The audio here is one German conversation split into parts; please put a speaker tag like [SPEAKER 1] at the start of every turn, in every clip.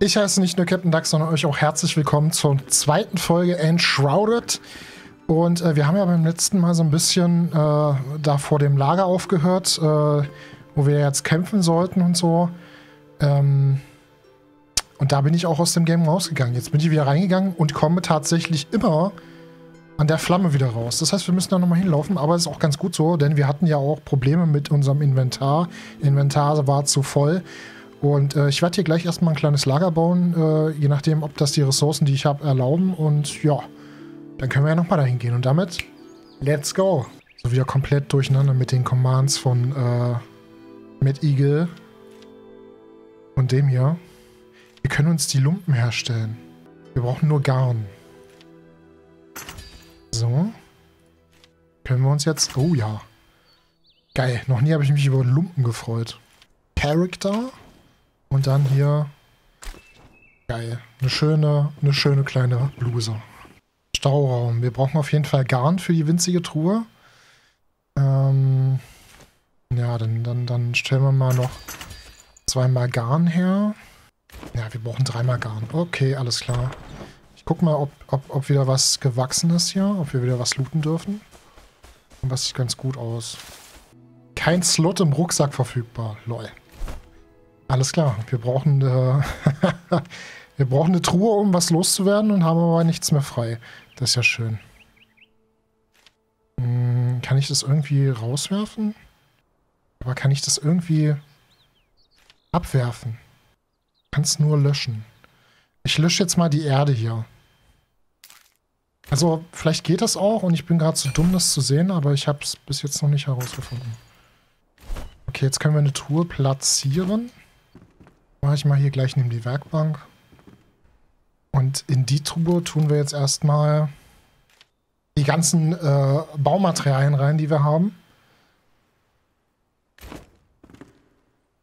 [SPEAKER 1] Ich heiße nicht nur Captain Duck, sondern euch auch herzlich willkommen zur zweiten Folge Enshrouded. Und äh, wir haben ja beim letzten Mal so ein bisschen äh, da vor dem Lager aufgehört, äh, wo wir jetzt kämpfen sollten und so. Ähm, und da bin ich auch aus dem Game rausgegangen. Jetzt bin ich wieder reingegangen und komme tatsächlich immer an der Flamme wieder raus. Das heißt, wir müssen da nochmal hinlaufen, aber es ist auch ganz gut so, denn wir hatten ja auch Probleme mit unserem Inventar. Inventar war zu voll. Und äh, ich werde hier gleich erstmal ein kleines Lager bauen, äh, je nachdem, ob das die Ressourcen, die ich habe, erlauben. Und ja, dann können wir ja nochmal dahin gehen. Und damit, let's go. So wieder komplett durcheinander mit den Commands von äh, Mad Eagle und dem hier. Wir können uns die Lumpen herstellen. Wir brauchen nur Garn. So. Können wir uns jetzt... Oh ja. Geil. Noch nie habe ich mich über Lumpen gefreut. Character. Und dann hier... Geil. Eine schöne, eine schöne kleine Bluse. Stauraum. Wir brauchen auf jeden Fall Garn für die winzige Truhe. Ähm... Ja, dann, dann, dann stellen wir mal noch zweimal Garn her. Ja, wir brauchen dreimal Garn. Okay, alles klar. Ich guck mal, ob, ob, ob wieder was gewachsen ist hier. Ob wir wieder was looten dürfen. Und was sieht ganz gut aus. Kein Slot im Rucksack verfügbar. Lol. Alles klar. Wir brauchen, äh wir brauchen eine Truhe, um was loszuwerden und haben aber nichts mehr frei. Das ist ja schön. Hm, kann ich das irgendwie rauswerfen? Aber kann ich das irgendwie abwerfen? Kann es nur löschen. Ich lösche jetzt mal die Erde hier. Also, vielleicht geht das auch und ich bin gerade zu dumm, das zu sehen, aber ich habe es bis jetzt noch nicht herausgefunden. Okay, jetzt können wir eine Truhe platzieren. Mache ich mal hier gleich neben die Werkbank. Und in die Truhe tun wir jetzt erstmal die ganzen äh, Baumaterialien rein, die wir haben.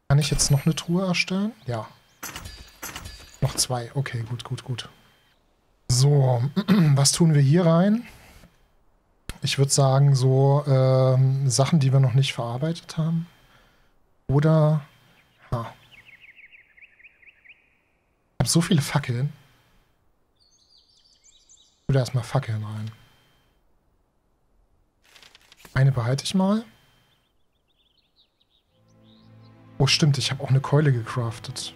[SPEAKER 1] Kann ich jetzt noch eine Truhe erstellen? Ja. Noch zwei. Okay, gut, gut, gut. So, was tun wir hier rein? Ich würde sagen, so ähm, Sachen, die wir noch nicht verarbeitet haben. Oder... Ha. Ich habe so viele Fackeln. Ich würde erstmal Fackeln rein. Eine behalte ich mal. Oh, stimmt, ich habe auch eine Keule gecraftet.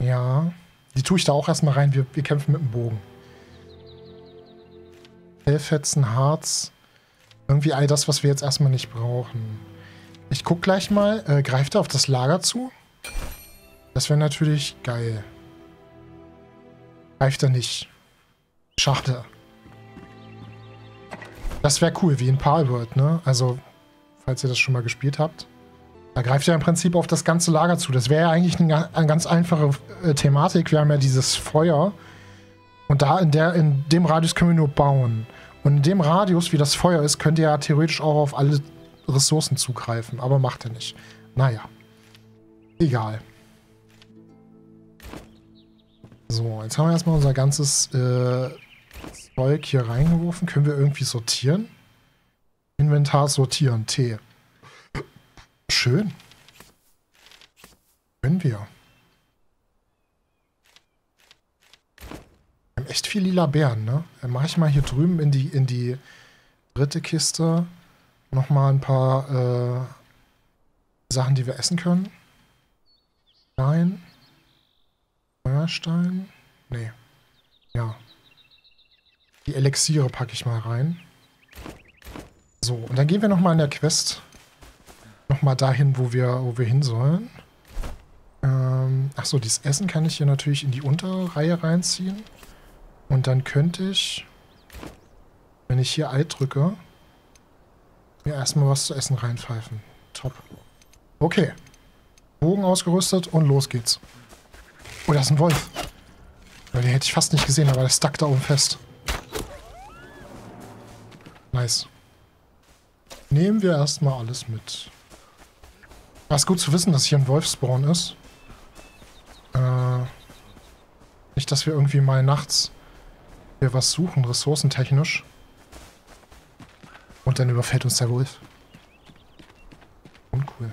[SPEAKER 1] Ja, die tue ich da auch erstmal rein. Wir, wir kämpfen mit dem Bogen. Fellfetzen, Harz. Irgendwie all das, was wir jetzt erstmal nicht brauchen. Ich guck gleich mal. Äh, greift er auf das Lager zu? Das wäre natürlich geil. Greift er nicht. Schade. Das wäre cool, wie in Palworld, ne? Also, falls ihr das schon mal gespielt habt. Da greift er im Prinzip auf das ganze Lager zu. Das wäre ja eigentlich eine, eine, ganz einfache äh, Thematik. Wir haben ja dieses Feuer. Und da in, der, in dem Radius können wir nur bauen. Und in dem Radius, wie das Feuer ist, könnt ihr ja theoretisch auch auf alle Ressourcen zugreifen. Aber macht er nicht. Naja. Egal. So, jetzt haben wir erstmal unser ganzes äh, Zeug hier reingeworfen. Können wir irgendwie sortieren? Inventar sortieren. T. Schön. Können wir. Wir haben echt viel lila Beeren, ne? Dann mache ich mal hier drüben in die, in die dritte Kiste nochmal ein paar äh, Sachen, die wir essen können. Stein. Feuerstein. Nee. Ja. Die Elixiere packe ich mal rein. So, und dann gehen wir nochmal in der Quest nochmal dahin, wo wir, wo wir hin sollen. Ähm, achso, dieses Essen kann ich hier natürlich in die untere Reihe reinziehen. Und dann könnte ich, wenn ich hier Alt drücke, mir erstmal was zu essen reinpfeifen. Top. Okay. Bogen ausgerüstet und los geht's. Oh, da ist ein Wolf. Ja, den hätte ich fast nicht gesehen, aber der stuck da oben fest. Nice. Nehmen wir erstmal alles mit. Was gut zu wissen, dass hier ein Wolfspawn ist. Äh, nicht, dass wir irgendwie mal nachts hier was suchen, ressourcentechnisch. Und dann überfällt uns der Wolf. Uncool.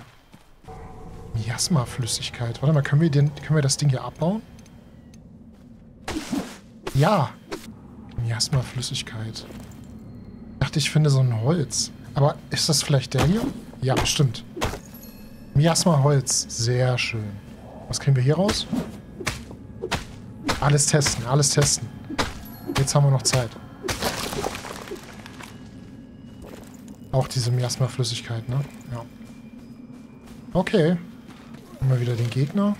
[SPEAKER 1] Miasma-Flüssigkeit. Warte mal, können wir, den, können wir das Ding hier abbauen? Ja. Miasma-Flüssigkeit. Ich dachte, ich finde so ein Holz. Aber ist das vielleicht der hier? Ja, bestimmt. Miasma-Holz. Sehr schön. Was kriegen wir hier raus? Alles testen, alles testen. Jetzt haben wir noch Zeit. Auch diese Miasma-Flüssigkeit, ne? Ja. Okay. Wir wieder den Gegner.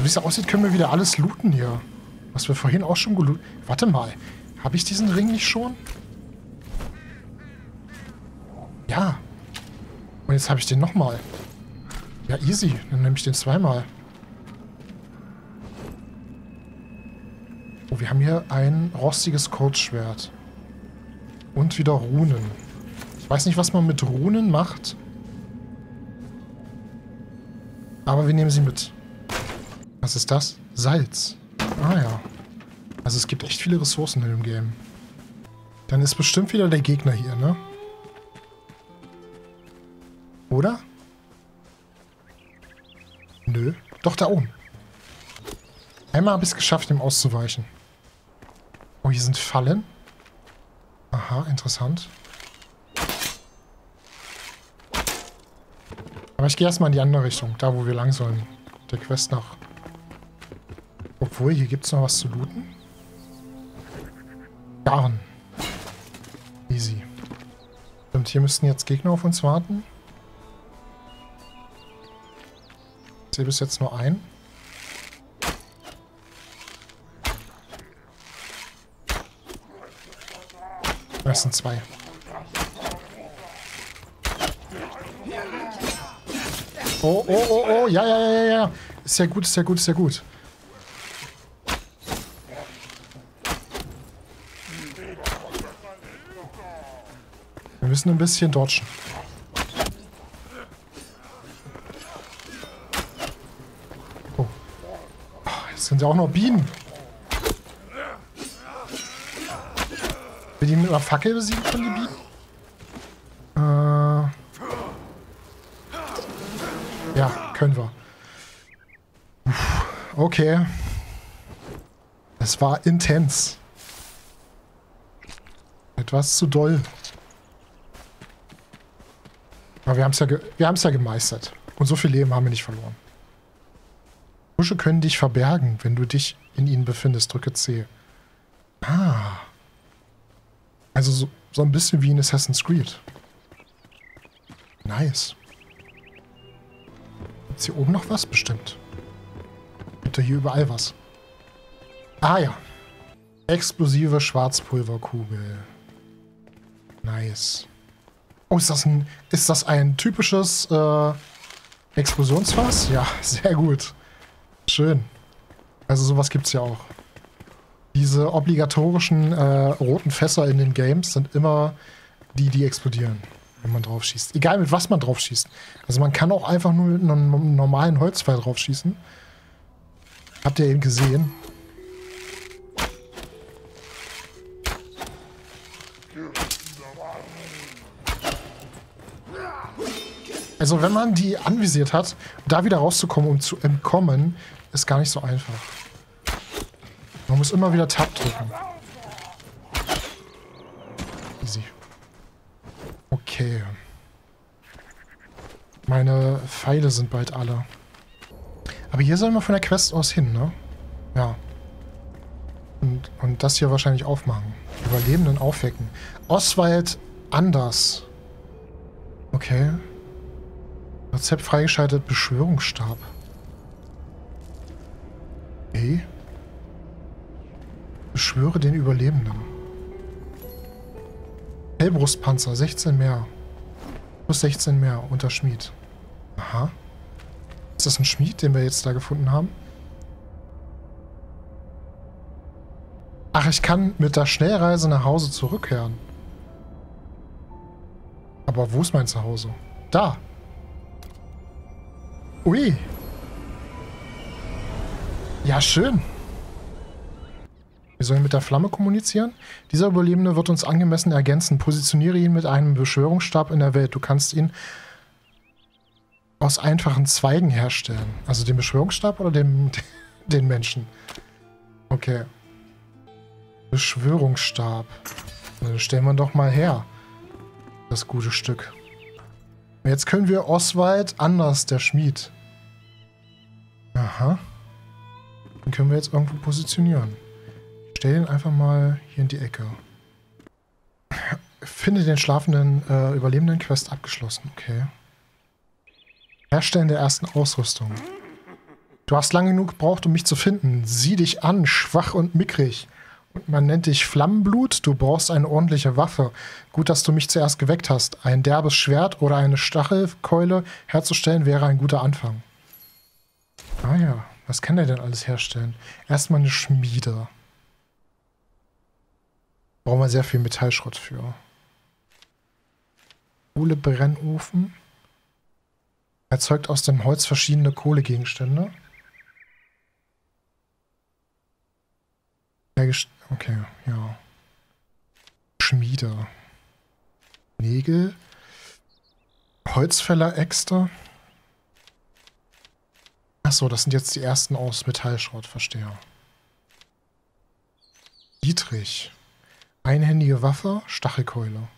[SPEAKER 1] Wie es aussieht, können wir wieder alles looten hier. Was wir vorhin auch schon gelootet... Warte mal. Habe ich diesen Ring nicht schon? Ja. Und jetzt habe ich den nochmal. Ja, easy. Dann nehme ich den zweimal. Oh, wir haben hier ein rostiges Kurzschwert. Und wieder Runen. Ich weiß nicht, was man mit Runen macht. Aber wir nehmen sie mit. Was ist das? Salz. Ah ja. Also es gibt echt viele Ressourcen in dem Game. Dann ist bestimmt wieder der Gegner hier, ne? Oder? Nö. Doch, da oben. Einmal habe ich es geschafft, ihm auszuweichen. Oh, hier sind Fallen. Aha, interessant. Aber ich gehe erstmal in die andere Richtung, da wo wir lang sollen. Der Quest nach. Obwohl, hier gibt es noch was zu looten. Garn. Easy. Und hier müssten jetzt Gegner auf uns warten. Ich sehe bis jetzt nur einen. Das sind zwei. Oh, oh, oh, oh, ja, ja, ja, ja. Ja gut, ja gut, ja gut. Wir müssen ein bisschen dodgen. Oh. Jetzt sind ja auch noch Bienen. Wir die mit einer Fackel besiegen können, die Bienen? Äh. Ja, können wir. Okay. Es war intens. Etwas zu doll. Aber wir haben es ja, wir ja gemeistert. Und so viel Leben haben wir nicht verloren. Busche können dich verbergen, wenn du dich in ihnen befindest. Drücke C. Ah. Also so, so ein bisschen wie in Assassin's Creed. Nice. Ist hier oben noch was? Bestimmt. Gibt da hier überall was. Ah ja. Explosive Schwarzpulverkugel. Nice. Oh, ist das ein, ist das ein typisches äh, Explosionsfass? Ja, sehr gut. Schön. Also sowas gibt es ja auch. Diese obligatorischen äh, roten Fässer in den Games sind immer die, die explodieren, wenn man drauf schießt. Egal mit was man drauf schießt. Also man kann auch einfach nur mit einem normalen Holzpfeil drauf schießen. Habt ihr eben gesehen. Also wenn man die anvisiert hat, da wieder rauszukommen, um zu entkommen, ist gar nicht so einfach. Man muss immer wieder Tab drücken. Easy. Okay. Meine Pfeile sind bald alle. Aber hier sollen wir von der Quest aus hin, ne? Ja. Und, und das hier wahrscheinlich aufmachen. Überlebenden aufwecken. Oswald anders. Okay. Rezept freigeschaltet, Beschwörungsstab. Okay. Beschwöre den Überlebenden. Hellbrustpanzer, 16 mehr. Plus 16 mehr unter Schmied. Aha. Ist das ein Schmied, den wir jetzt da gefunden haben? Ach, ich kann mit der Schnellreise nach Hause zurückkehren. Aber wo ist mein Zuhause? Da. Ui. Ja, schön. Wir sollen mit der Flamme kommunizieren. Dieser Überlebende wird uns angemessen ergänzen. Positioniere ihn mit einem Beschwörungsstab in der Welt. Du kannst ihn aus einfachen Zweigen herstellen. Also den Beschwörungsstab oder den, den Menschen? Okay. Beschwörungsstab. Dann stellen wir doch mal her. Das gute Stück. Jetzt können wir Oswald anders, der Schmied. Aha. Den können wir jetzt irgendwo positionieren. Stell ihn einfach mal hier in die Ecke. Finde den schlafenden äh, Überlebenden Quest abgeschlossen. Okay. Herstellen der ersten Ausrüstung. Du hast lange genug gebraucht, um mich zu finden. Sieh dich an, schwach und mickrig. Und man nennt dich Flammenblut. Du brauchst eine ordentliche Waffe. Gut, dass du mich zuerst geweckt hast. Ein derbes Schwert oder eine Stachelkeule herzustellen wäre ein guter Anfang. Ah ja, was kann der denn alles herstellen? Erstmal eine Schmiede. Brauchen wir sehr viel Metallschrott für. Kohlebrennofen. Erzeugt aus dem Holz verschiedene Kohlegegenstände. Okay, ja. Schmiede. Nägel. Holzfäller-Äxte. Achso, das sind jetzt die ersten aus Metallschrott, verstehe. Dietrich. Einhändige Waffe, Stachelkeule.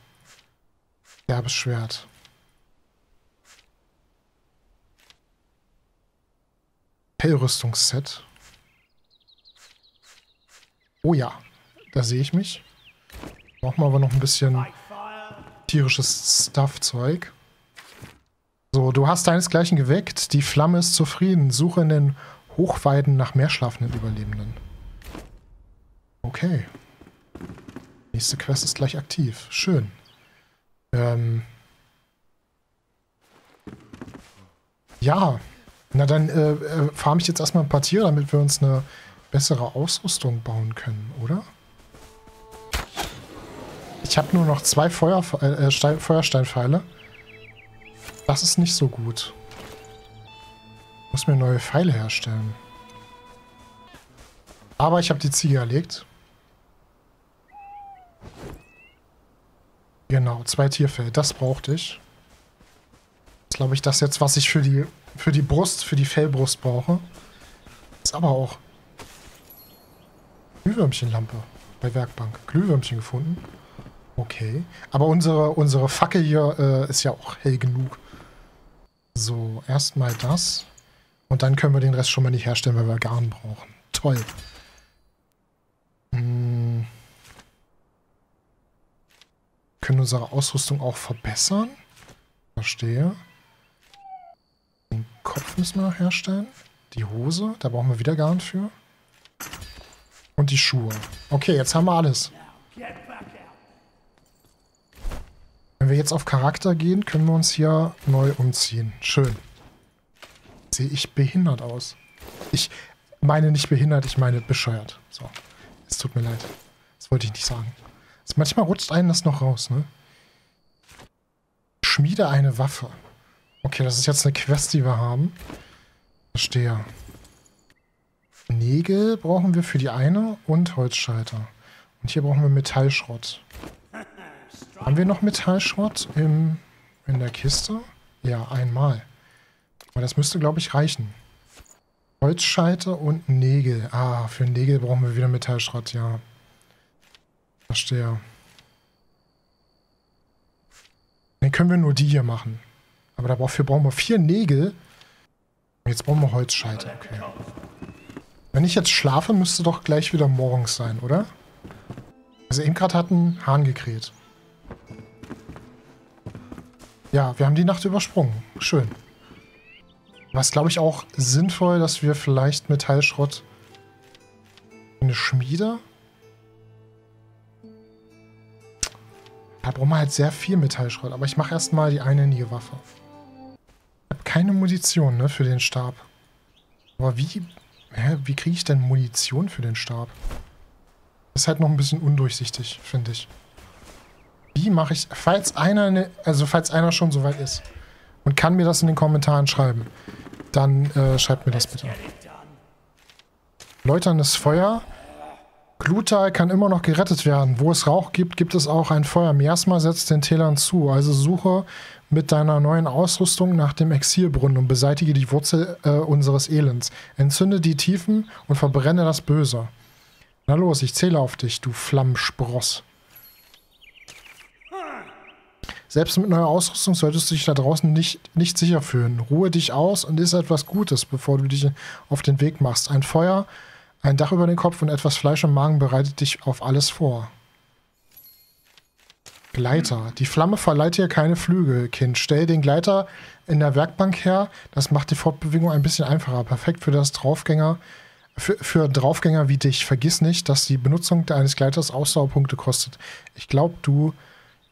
[SPEAKER 1] Derbes Schwert. Pellrüstungsset. Oh ja, da sehe ich mich. Brauchen wir aber noch ein bisschen tierisches Stuff-Zeug. So, du hast deinesgleichen geweckt. Die Flamme ist zufrieden. Suche in den Hochweiden nach mehr schlafenden Überlebenden. Okay. Nächste Quest ist gleich aktiv. Schön. Ähm. Ja. Na dann äh, äh, farm ich jetzt erstmal ein paar Tiere, damit wir uns eine bessere Ausrüstung bauen können, oder? Ich habe nur noch zwei Feuer, äh, Stein, Feuersteinpfeile. Das ist nicht so gut. Ich muss mir neue Pfeile herstellen. Aber ich habe die Ziege erlegt. Genau, zwei Tierfell. Das brauchte ich. Das ist, glaube ich, das jetzt, was ich für die, für die Brust, für die Fellbrust brauche. Ist aber auch Glühwürmchenlampe bei Werkbank. Glühwürmchen gefunden. Okay. Aber unsere, unsere Fackel hier äh, ist ja auch hell genug. So, erstmal das. Und dann können wir den Rest schon mal nicht herstellen, weil wir Garn brauchen. Toll. Hm können unsere Ausrüstung auch verbessern. Verstehe. Kopf müssen wir noch herstellen. Die Hose, da brauchen wir wieder Garn für. Und die Schuhe. Okay, jetzt haben wir alles. Wenn wir jetzt auf Charakter gehen, können wir uns hier neu umziehen. Schön. Sehe ich behindert aus. Ich meine nicht behindert, ich meine bescheuert. So. Es tut mir leid. Das wollte ich nicht sagen. Manchmal rutscht einem das noch raus, ne? Schmiede eine Waffe. Okay, das ist jetzt eine Quest, die wir haben. Verstehe. Nägel brauchen wir für die eine und Holzschalter. Und hier brauchen wir Metallschrott. Haben wir noch Metallschrott im, in der Kiste? Ja, einmal. Aber das müsste, glaube ich, reichen. Holzschalter und Nägel. Ah, für Nägel brauchen wir wieder Metallschrott, ja. Verstehe. Dann können wir nur die hier machen. Aber dafür brauchen wir vier Nägel. Jetzt brauchen wir Holzscheite, okay. Wenn ich jetzt schlafe, müsste doch gleich wieder morgens sein, oder? Also eben gerade hat ein Hahn gekräht. Ja, wir haben die Nacht übersprungen. Schön. Was glaube ich auch sinnvoll, dass wir vielleicht Metallschrott eine Schmiede Da brauchen wir halt sehr viel Metallschrott. Aber ich mache erstmal die einhändige Waffe. Keine Munition, ne, für den Stab. Aber wie, hä, wie kriege ich denn Munition für den Stab? Das ist halt noch ein bisschen undurchsichtig, finde ich. Wie mache ich, falls einer, ne, also falls einer schon soweit ist und kann mir das in den Kommentaren schreiben, dann äh, schreibt mir das bitte. Läuterndes Feuer Glutal kann immer noch gerettet werden. Wo es Rauch gibt, gibt es auch ein Feuer. Miasma setzt den Tälern zu. Also suche mit deiner neuen Ausrüstung nach dem Exilbrunnen und beseitige die Wurzel äh, unseres Elends. Entzünde die Tiefen und verbrenne das Böse. Na los, ich zähle auf dich, du Flammenspross. Selbst mit neuer Ausrüstung solltest du dich da draußen nicht, nicht sicher fühlen. Ruhe dich aus und iss etwas Gutes, bevor du dich auf den Weg machst. Ein Feuer ein Dach über den Kopf und etwas Fleisch im Magen bereitet dich auf alles vor. Gleiter. Die Flamme verleiht dir keine Flügel, Kind. Stell den Gleiter in der Werkbank her. Das macht die Fortbewegung ein bisschen einfacher. Perfekt für das Draufgänger, für, für Draufgänger wie dich. Vergiss nicht, dass die Benutzung eines Gleiters Ausdauerpunkte kostet. Ich glaube, du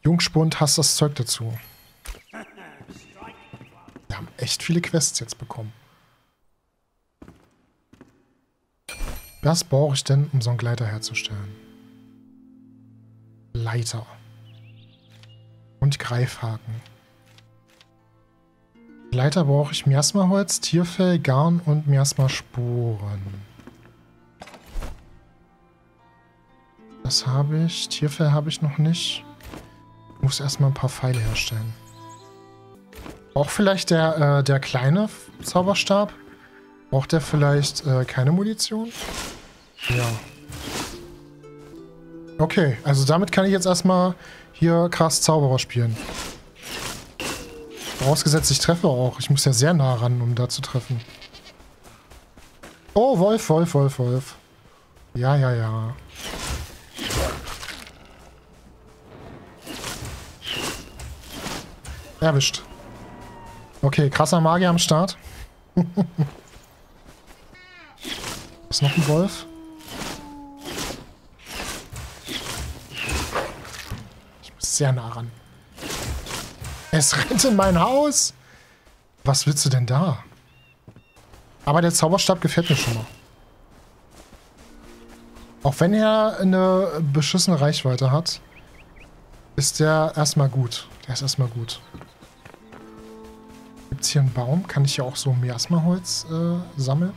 [SPEAKER 1] Jungspund hast das Zeug dazu. Wir haben echt viele Quests jetzt bekommen. Was brauche ich denn, um so einen Gleiter herzustellen? Leiter. Und Greifhaken. Leiter brauche ich Miasmaholz, Tierfell, Garn und Miasma-Sporen. Das habe ich. Tierfell habe ich noch nicht. Ich muss erstmal ein paar Pfeile herstellen. Auch vielleicht der, äh, der kleine Zauberstab? Braucht der vielleicht äh, keine Munition? Ja. Okay, also damit kann ich jetzt erstmal hier krass Zauberer spielen. Vorausgesetzt, ich treffe auch. Ich muss ja sehr nah ran, um da zu treffen. Oh, Wolf, Wolf, Wolf, Wolf. Ja, ja, ja. Erwischt. Okay, krasser Magier am Start. Ist noch ein Wolf? Sehr nah ran. Es rennt in mein Haus. Was willst du denn da? Aber der Zauberstab gefällt mir schon mal. Auch wenn er eine beschissene Reichweite hat, ist der erstmal gut. Der ist erstmal gut. Gibt es hier einen Baum? Kann ich hier auch so Miasmaholz äh, sammeln?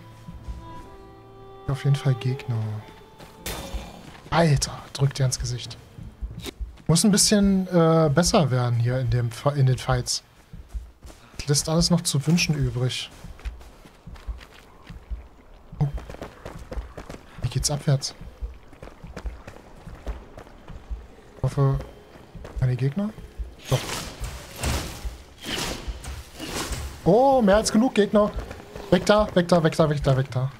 [SPEAKER 1] Auf jeden Fall Gegner. Alter, drückt dir ins Gesicht. Muss ein bisschen äh, besser werden hier in, dem, in den Fights. Das lässt alles noch zu wünschen übrig. Oh. Wie geht's abwärts? Ich hoffe, keine Gegner? Doch. Oh, mehr als genug Gegner. Weg da, weg da, weg da, weg da, weg da.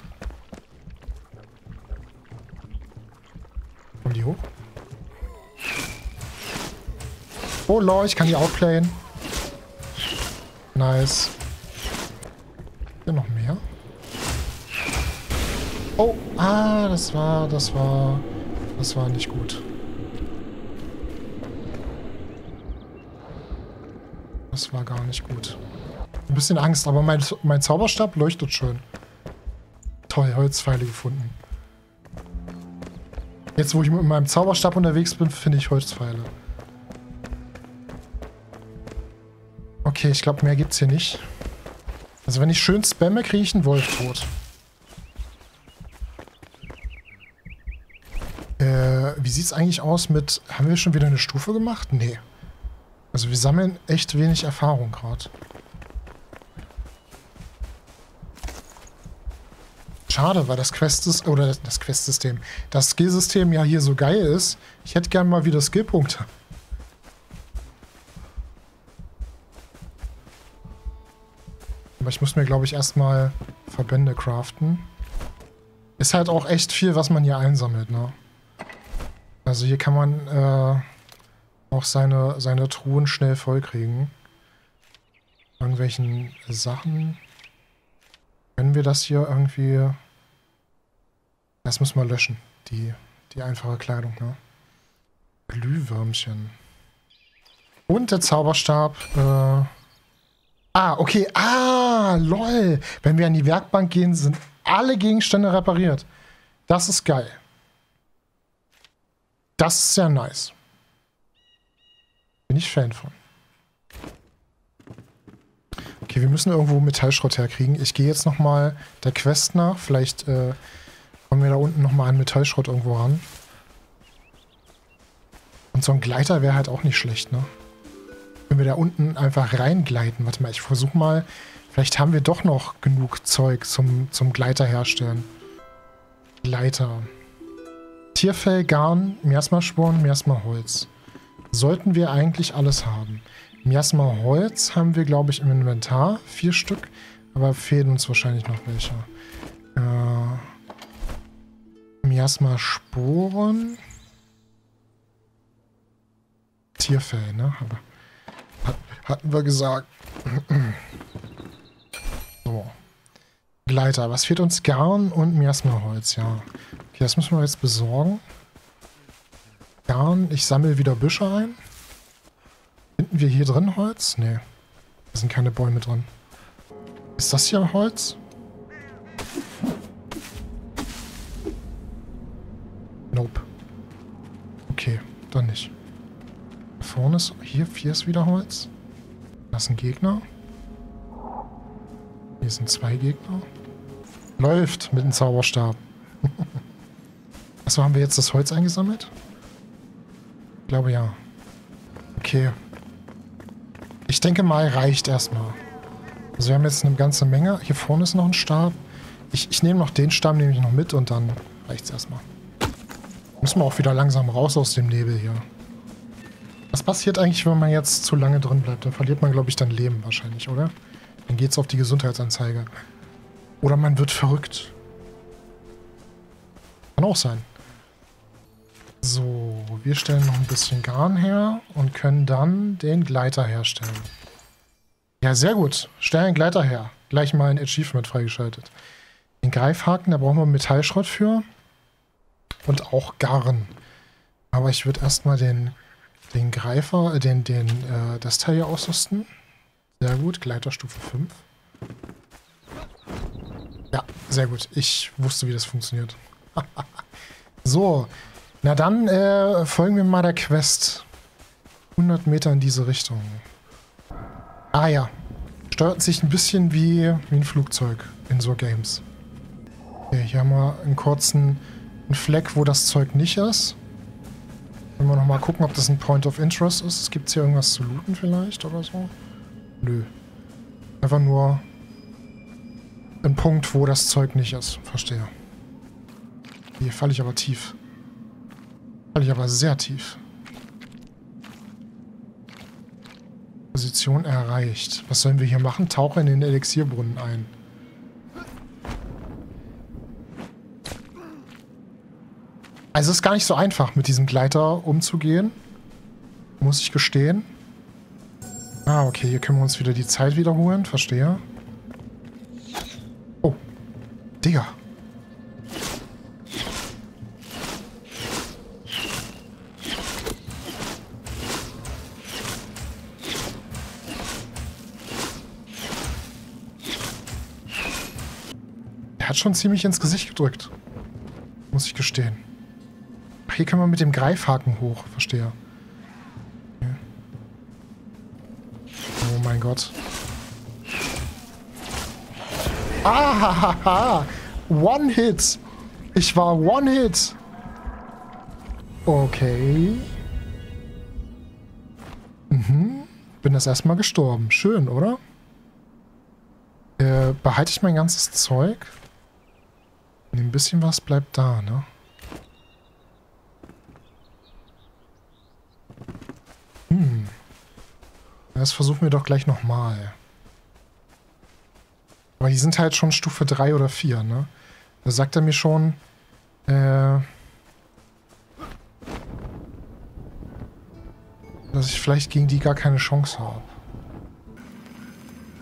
[SPEAKER 1] Oh lol, ich kann die outplayen. Nice. Hier noch mehr? Oh, ah, das war, das war, das war nicht gut. Das war gar nicht gut. Ein bisschen Angst, aber mein, mein Zauberstab leuchtet schön. Toll, Holzpfeile gefunden. Jetzt, wo ich mit meinem Zauberstab unterwegs bin, finde ich Holzpfeile. Okay, ich glaube, mehr gibt's hier nicht. Also wenn ich schön spamme, kriege ich einen Wolf tot. Äh, wie sieht's eigentlich aus mit... Haben wir schon wieder eine Stufe gemacht? Nee. Also wir sammeln echt wenig Erfahrung gerade. Schade, weil das Quest oder das Quest-System, das Skillsystem ja hier so geil ist. Ich hätte gern mal wieder Skillpunkte. Ich muss mir, glaube ich, erstmal Verbände craften. Ist halt auch echt viel, was man hier einsammelt, ne? Also hier kann man äh, auch seine, seine Truhen schnell vollkriegen. Irgendwelchen Sachen. Können wir das hier irgendwie... Das müssen wir löschen, die, die einfache Kleidung, ne? Glühwürmchen. Und der Zauberstab, äh Ah, okay. Ah, lol. Wenn wir an die Werkbank gehen, sind alle Gegenstände repariert. Das ist geil. Das ist sehr nice. Bin ich Fan von. Okay, wir müssen irgendwo Metallschrott herkriegen. Ich gehe jetzt nochmal der Quest nach. Vielleicht äh, Kommen wir da unten nochmal an Metallschrott irgendwo ran. Und so ein Gleiter wäre halt auch nicht schlecht, ne? Wenn wir da unten einfach reingleiten. Warte mal, ich versuche mal. Vielleicht haben wir doch noch genug Zeug zum, zum Gleiter herstellen. Gleiter. Tierfell, Garn, Miasma-Sporen, Miasma-Holz. Sollten wir eigentlich alles haben. Miasma-Holz haben wir, glaube ich, im Inventar. Vier Stück. Aber fehlen uns wahrscheinlich noch welche. Äh, Miasma-Sporen. Tierfell, ne? Aber hatten wir gesagt. so. Gleiter. Was fehlt uns? Garn und Miasma-Holz, ja. Okay, das müssen wir jetzt besorgen. Garn. Ich sammle wieder Büsche ein. Finden wir hier drin Holz? Nee. Da sind keine Bäume drin. Ist das hier Holz? Nope. Okay, dann nicht. Vorne ist... Hier, hier ist wieder Holz. Das ist ein Gegner. Hier sind zwei Gegner. Läuft mit dem Zauberstab. Achso, haben wir jetzt das Holz eingesammelt? Ich glaube ja. Okay. Ich denke mal, reicht erstmal. Also wir haben jetzt eine ganze Menge. Hier vorne ist noch ein Stab. Ich, ich nehme noch den Stamm, nehme ich noch mit und dann reicht es erstmal. Müssen wir auch wieder langsam raus aus dem Nebel hier. Was passiert eigentlich, wenn man jetzt zu lange drin bleibt? Dann verliert man, glaube ich, dann Leben wahrscheinlich, oder? Dann geht es auf die Gesundheitsanzeige. Oder man wird verrückt. Kann auch sein. So, wir stellen noch ein bisschen Garn her und können dann den Gleiter herstellen. Ja, sehr gut. Stell einen Gleiter her. Gleich mal ein Achievement freigeschaltet. Den Greifhaken, da brauchen wir Metallschrott für. Und auch Garn. Aber ich würde erstmal den den Greifer, äh, den, den, äh, das Teil hier ausrüsten. Sehr gut, Gleiterstufe 5. Ja, sehr gut. Ich wusste, wie das funktioniert. so, na dann äh, folgen wir mal der Quest. 100 Meter in diese Richtung. Ah ja, steuert sich ein bisschen wie, wie ein Flugzeug in so Games. Okay, hier haben wir einen kurzen einen Fleck, wo das Zeug nicht ist. Wenn wir nochmal gucken, ob das ein Point of Interest ist. Gibt es hier irgendwas zu looten vielleicht oder so? Nö. Einfach nur ein Punkt, wo das Zeug nicht ist. Verstehe. Hier falle ich aber tief. Falle ich aber sehr tief. Position erreicht. Was sollen wir hier machen? Tauche in den Elixierbrunnen ein. Also es ist gar nicht so einfach, mit diesem Gleiter umzugehen. Muss ich gestehen. Ah, okay, hier können wir uns wieder die Zeit wiederholen. Verstehe. Oh. Digga. Er hat schon ziemlich ins Gesicht gedrückt. Muss ich gestehen. Hier können wir mit dem Greifhaken hoch. Verstehe. Oh mein Gott. Ah, One Hit. Ich war One Hit. Okay. Mhm. Bin das erstmal gestorben. Schön, oder? Äh, behalte ich mein ganzes Zeug? Ein bisschen was bleibt da, ne? Hm. Das versuchen wir doch gleich nochmal. Aber die sind halt schon Stufe 3 oder 4, ne? Da sagt er mir schon, äh, dass ich vielleicht gegen die gar keine Chance habe.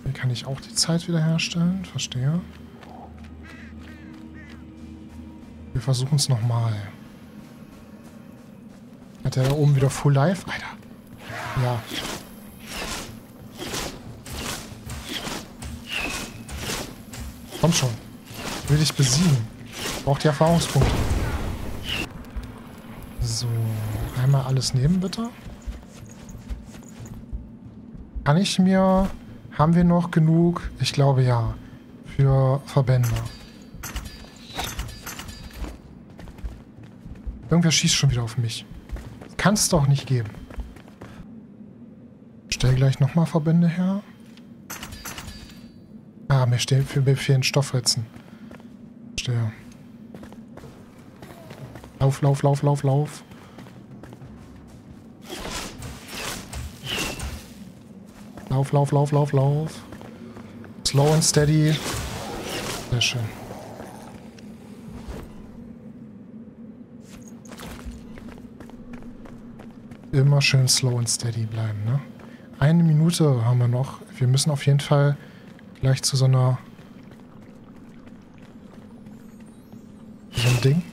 [SPEAKER 1] Hier kann ich auch die Zeit wiederherstellen, verstehe. Wir versuchen es nochmal. Hat er da oben wieder Full Life? Alter. Ja. Komm schon. Ich will dich besiegen. Braucht die Erfahrungspunkte. So. Einmal alles nehmen, bitte. Kann ich mir... Haben wir noch genug? Ich glaube ja. Für Verbände. Irgendwer schießt schon wieder auf mich. Kann es doch nicht geben. Stell gleich nochmal Verbände her. Mir, stehen, mir fehlen Stoffritzen. Stehe. Lauf, lauf, lauf, lauf, lauf. Lauf, lauf, lauf, lauf, lauf. Slow and steady. Sehr schön. Immer schön slow and steady bleiben, ne? Eine Minute haben wir noch. Wir müssen auf jeden Fall gleich zu so einer... So ein Ding.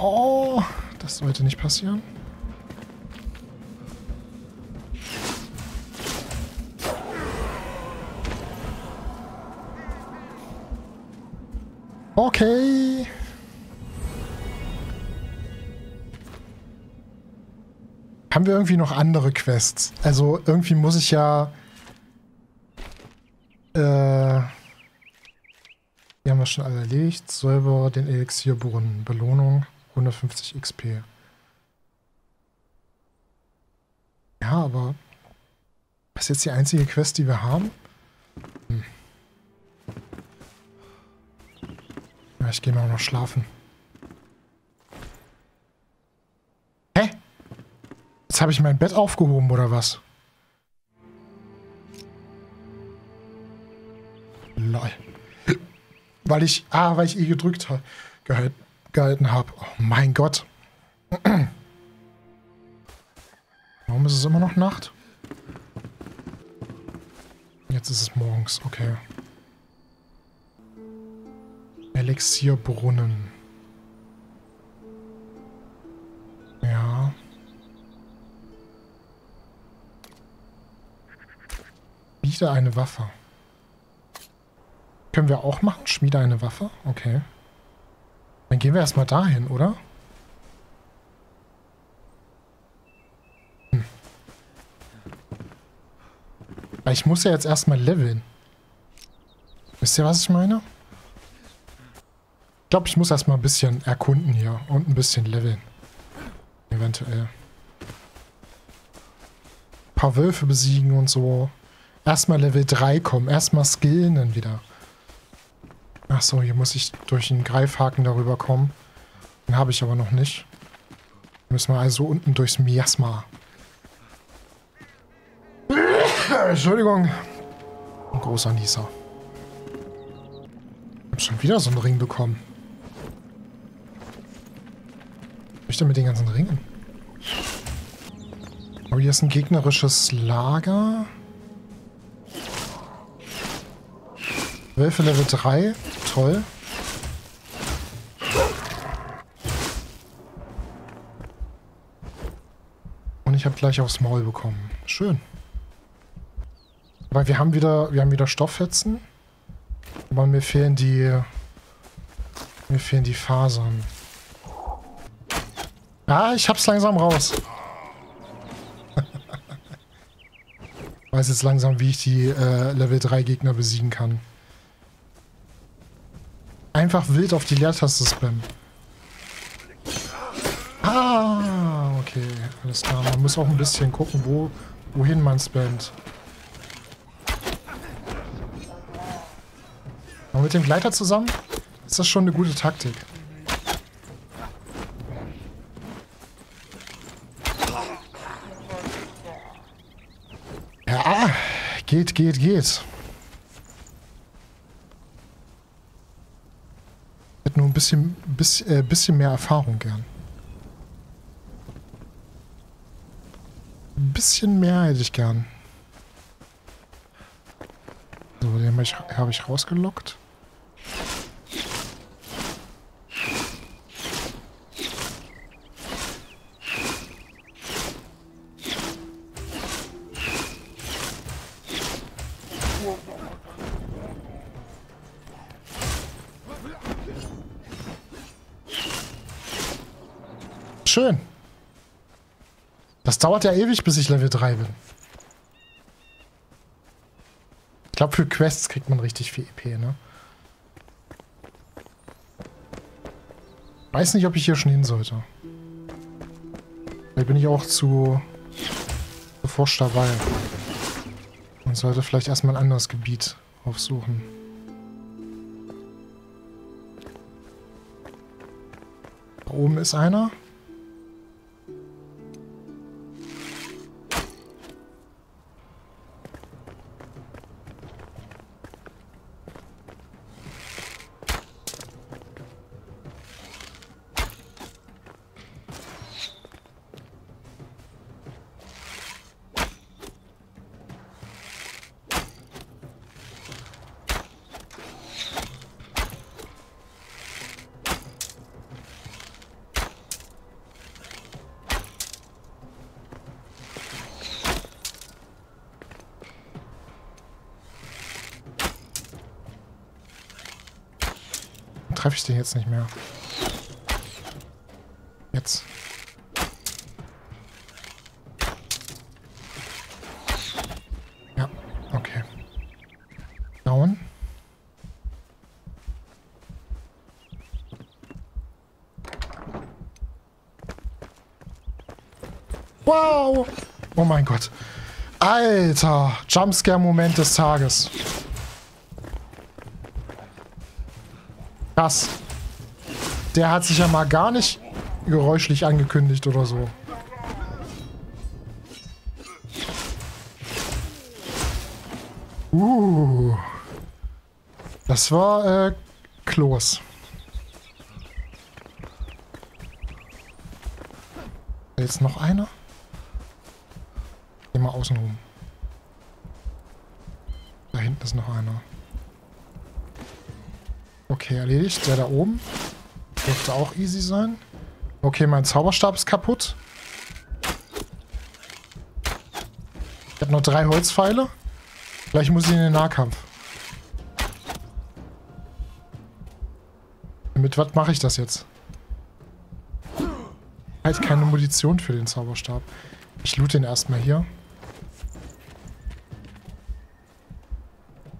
[SPEAKER 1] Oh, das sollte nicht passieren. Okay. Haben wir irgendwie noch andere Quests? Also irgendwie muss ich ja... Äh... Die haben wir schon alle erledigt. Säuber den Elixierbrunnen. Belohnung 150 XP. Ja, aber... Das ist jetzt die einzige Quest, die wir haben? Hm. Ja, ich gehe mal noch schlafen. Hä? Jetzt habe ich mein Bett aufgehoben, oder was? Weil ich... Ah, weil ich E gedrückt habe. Gehalt, gehalten habe. Oh mein Gott. Warum ist es immer noch Nacht? Jetzt ist es morgens, okay. Elixierbrunnen. Ja. Schmiede eine Waffe. Können wir auch machen? Schmiede eine Waffe? Okay. Dann gehen wir erstmal dahin, oder? Hm. Ich muss ja jetzt erstmal leveln. Wisst ihr, was ich meine? Ich glaube, ich muss erstmal ein bisschen erkunden hier und ein bisschen leveln. Eventuell. Ein paar Wölfe besiegen und so. Erstmal Level 3 kommen. Erstmal skillen dann wieder. Achso, hier muss ich durch einen Greifhaken darüber kommen. Den habe ich aber noch nicht. Müssen wir also unten durchs Miasma. Entschuldigung. Ein großer Nieser. Ich habe schon wieder so einen Ring bekommen. Was ich denn mit den ganzen Ringen? Oh, hier ist ein gegnerisches Lager. Wölfe Level 3. Toll. Und ich habe gleich aufs Maul bekommen. Schön. Aber wir haben wieder, wir haben wieder Stofffetzen. Aber mir fehlen die, mir fehlen die Fasern. Ah, ich hab's langsam raus. Weiß jetzt langsam, wie ich die äh, Level 3 Gegner besiegen kann. Einfach wild auf die Leertaste spammen. Ah, okay. Alles klar. Man muss auch ein bisschen gucken, wo, wohin man spammt. Aber mit dem Gleiter zusammen ist das schon eine gute Taktik. Geht, geht, geht. Ich hätte nur ein bisschen, bisschen, äh, bisschen mehr Erfahrung gern. Ein bisschen mehr hätte ich gern. So, den habe ich, hab ich rausgelockt. Das dauert ja ewig, bis ich Level 3 bin. Ich glaube, für Quests kriegt man richtig viel EP, ne? weiß nicht, ob ich hier schon hin sollte. Vielleicht bin ich auch zu beforscht dabei. Und sollte vielleicht erstmal ein anderes Gebiet aufsuchen. Da oben ist einer. Treffe ich den jetzt nicht mehr. Jetzt. Ja, okay. Down. Wow! Oh mein Gott. Alter, Jumpscare-Moment des Tages. Krass. Der hat sich ja mal gar nicht geräuschlich angekündigt oder so. Uh. Das war, äh, Klos. Jetzt noch einer? Geh mal außen rum. Da hinten ist noch einer. Okay, erledigt. Der da oben. Dürfte auch easy sein. Okay, mein Zauberstab ist kaputt. Ich habe noch drei Holzpfeile. Vielleicht muss ich in den Nahkampf. Mit was mache ich das jetzt? Halt keine Munition für den Zauberstab. Ich loot den erstmal hier.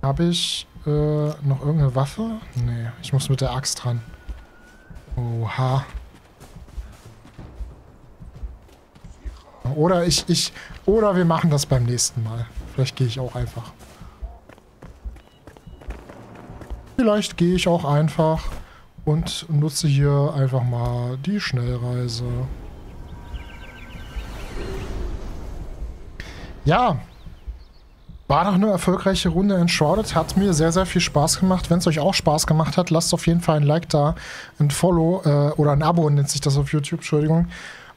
[SPEAKER 1] Habe ich äh, noch irgendeine Waffe? Nee, ich muss mit der Axt dran. Oha. Oder ich, ich, oder wir machen das beim nächsten Mal. Vielleicht gehe ich auch einfach. Vielleicht gehe ich auch einfach und nutze hier einfach mal die Schnellreise. Ja, war doch eine erfolgreiche Runde in Shrouded. Hat mir sehr, sehr viel Spaß gemacht. Wenn es euch auch Spaß gemacht hat, lasst auf jeden Fall ein Like da, ein Follow äh, oder ein Abo nennt sich das auf YouTube, Entschuldigung.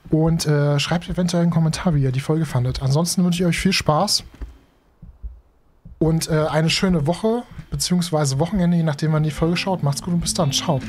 [SPEAKER 1] Und äh, schreibt eventuell einen Kommentar, wie ihr die Folge fandet. Ansonsten wünsche ich euch viel Spaß und äh, eine schöne Woche, beziehungsweise Wochenende, je nachdem, wann die Folge schaut. Macht's gut und bis dann. Ciao.